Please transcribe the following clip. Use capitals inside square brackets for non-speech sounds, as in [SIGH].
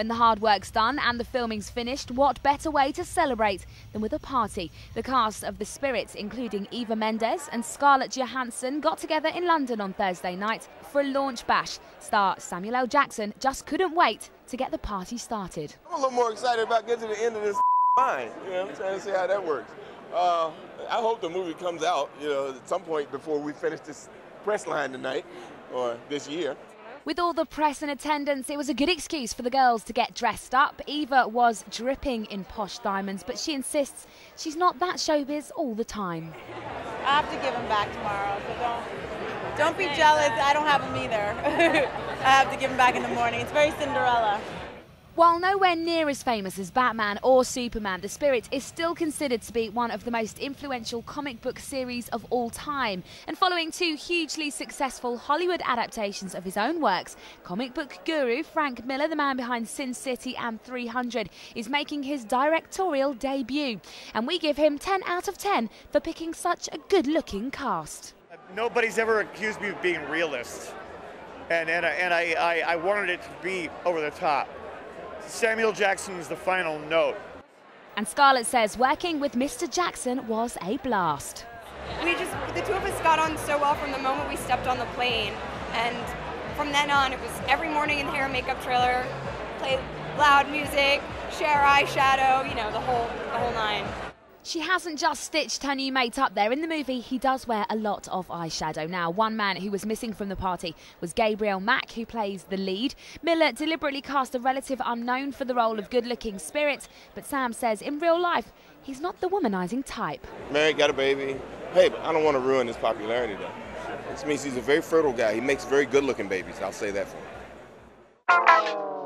When the hard work's done and the filming's finished, what better way to celebrate than with a party? The cast of The Spirit, including Eva Mendes and Scarlett Johansson, got together in London on Thursday night for a launch bash. Star Samuel L. Jackson just couldn't wait to get the party started. I'm a little more excited about getting to the end of this [LAUGHS] line. You know, I'm trying to see how that works. Uh, I hope the movie comes out, you know, at some point before we finish this press line tonight or this year. With all the press in attendance, it was a good excuse for the girls to get dressed up. Eva was dripping in posh diamonds, but she insists she's not that showbiz all the time. I have to give him back tomorrow, so don't don't be jealous. I don't have them either. [LAUGHS] I have to give them back in the morning. It's very Cinderella. While nowhere near as famous as Batman or Superman, The Spirit is still considered to be one of the most influential comic book series of all time. And following two hugely successful Hollywood adaptations of his own works, comic book guru Frank Miller, the man behind Sin City and 300, is making his directorial debut. And we give him 10 out of 10 for picking such a good looking cast. Nobody's ever accused me of being realist. And, and, and I, I, I wanted it to be over the top. Samuel Jackson is the final note. And Scarlett says working with Mr. Jackson was a blast. We just, the two of us got on so well from the moment we stepped on the plane. And from then on, it was every morning in the hair and makeup trailer, play loud music, share eyeshadow, you know, the whole, the whole nine. She hasn't just stitched her new mate up there. In the movie, he does wear a lot of eyeshadow. Now, one man who was missing from the party was Gabriel Macht, who plays the lead. Miller deliberately cast a relative unknown for the role of good looking spirit, but Sam says in real life, he's not the womanizing type. Married, got a baby. Hey, but I don't want to ruin his popularity, though. This means he's a very fertile guy. He makes very good looking babies. I'll say that for him.